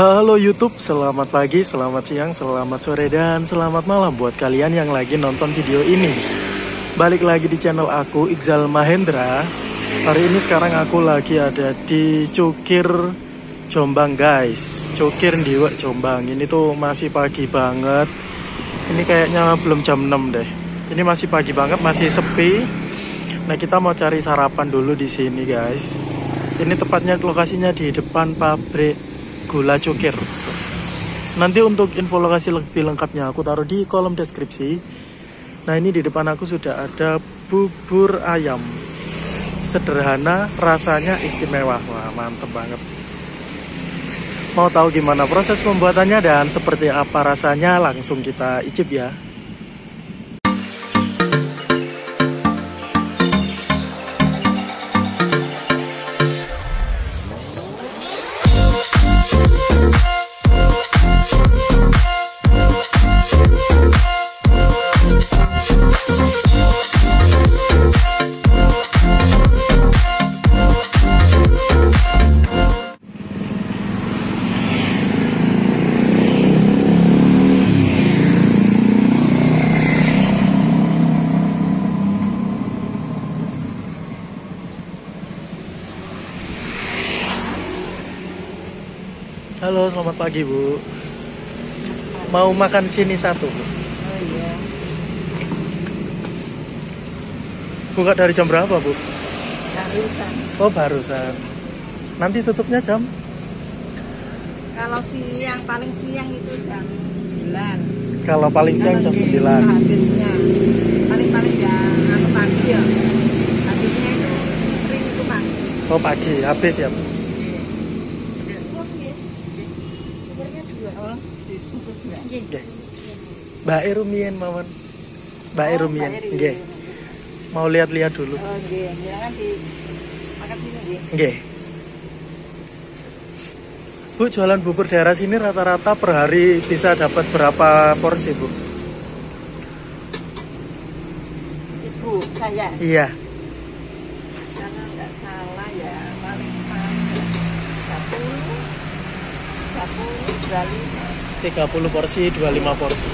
Halo YouTube, selamat pagi, selamat siang, selamat sore, dan selamat malam buat kalian yang lagi nonton video ini. Balik lagi di channel aku, Iqzal Mahendra. Hari ini sekarang aku lagi ada di Cukir Jombang guys. Cukir Ndiwek Jombang. Ini tuh masih pagi banget. Ini kayaknya belum jam 6 deh. Ini masih pagi banget, masih sepi. Nah kita mau cari sarapan dulu di sini guys. Ini tepatnya lokasinya di depan pabrik gula cukir. Nanti untuk info lokasi lebih lengkapnya aku taruh di kolom deskripsi. Nah ini di depan aku sudah ada bubur ayam. Sederhana, rasanya istimewa. Wah mantep banget. Mau tahu gimana proses pembuatannya dan seperti apa rasanya langsung kita icip ya. Halo, selamat pagi Bu. Mau makan sini satu Bu? Oh iya, Buka dari jam berapa Bu? barusan. Oh barusan. Nanti tutupnya jam? Kalau siang paling siang itu jam 9. Kalau paling siang jam 9 Habisnya paling-paling ya anu pagi ya. Habisnya itu sering itu pagi. Oh pagi, habis ya Bu? Nggih. Mbak Irumien mawon. Mbak Oh, Eri. nggih. Mau lihat-lihat dulu. Oh, nggih. Di makan sini nggih. Nggih. Bu jualan bubur daerah sini rata-rata per hari bisa dapat berapa porsi Bu? Ibu saya Iya. karena nggak salah ya paling paling 10 10 25 30 porsi, 25 porsi.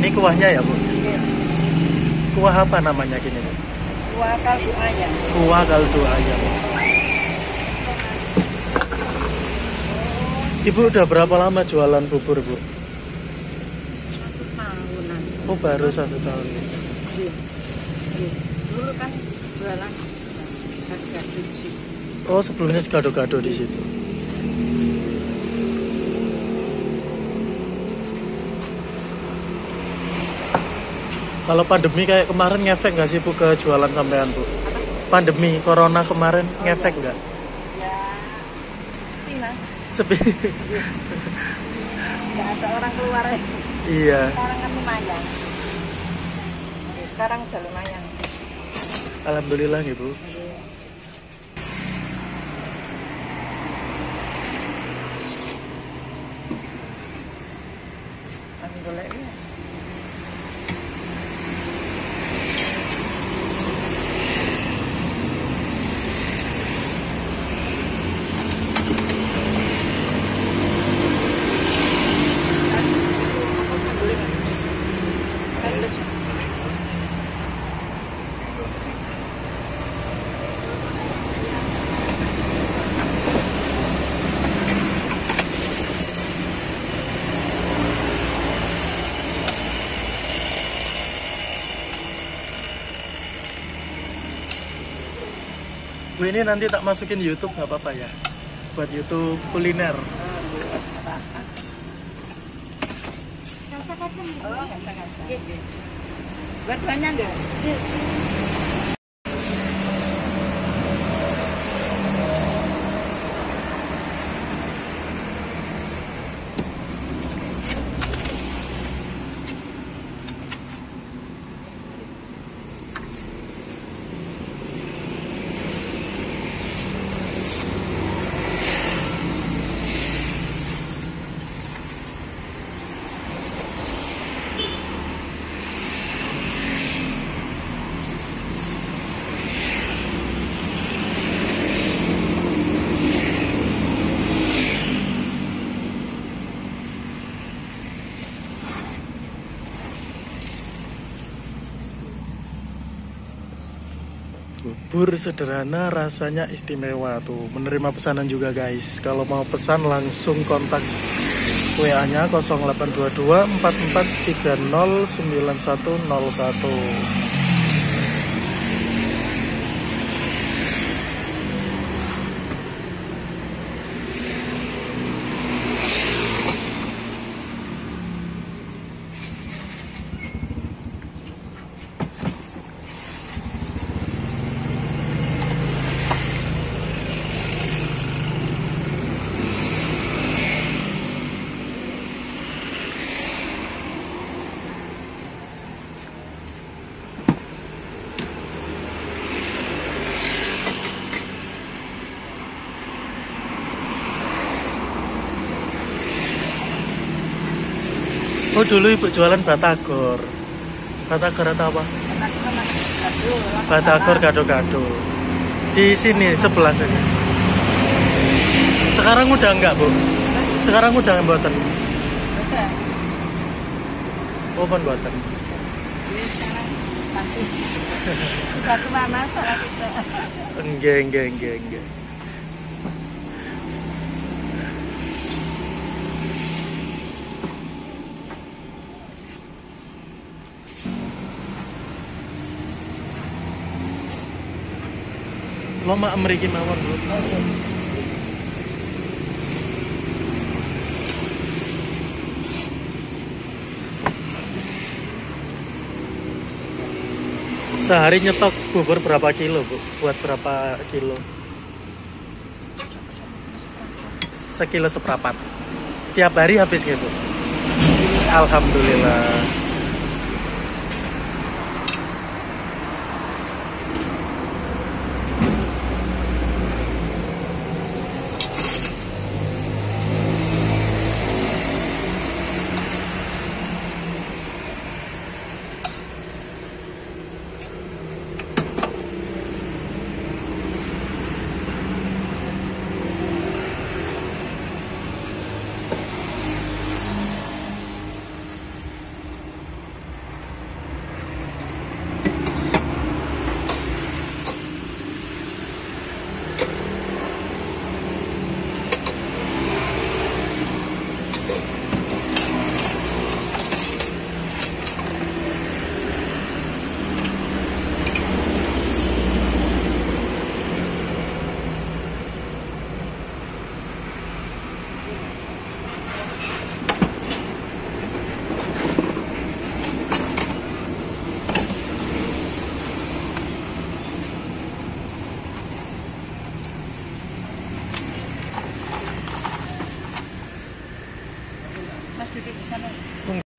Ini kuahnya ya Bu? Kuah apa namanya gini Bu? Kuah kaldu ayam. Kuah kaldu ayam. Ibu udah berapa lama jualan bubur Bu? Satu tahunan. Oh baru satu tahun. Iya. Iya. Dulu kan jualan suci. Oh sebelumnya gado-gado di situ. Kalau pandemi kayak kemarin ngefek nggak sih Bu ke jualan sampean Bu? Pandemi corona kemarin ngefek nggak? Ya, ini mas, Sepi. nggak ada orang keluar ya. iya. Sekarang kan lumayan. Sekarang udah lumayan. Alhamdulillah Ibu. Alhamdulillah Bu ini nanti tak masukin YouTube nggak apa-apa ya? Buat YouTube kuliner. Rasa kacang. Oh, kacang. Dua-duanya enggak? Bubur sederhana rasanya istimewa tuh. Menerima pesanan juga guys. Kalau mau pesan langsung kontak WA nya 0822 4430 9101 Oh dulu ibu jualan batagor. Batagor atau apa? Batagor gado-gado. Di sini sebelah sini. Sekarang udah enggak bu? Sekarang udah buatan. Oh buatan. Kita? Enggak enggak enggak enggak. Mak mriki mawon, Bu. Sehari nyetok bubur berapa kilo, Bu? Buat berapa kilo? Sekilo seperempat. Tiap hari habis gitu. Alhamdulillah. 그게 괜찮아요.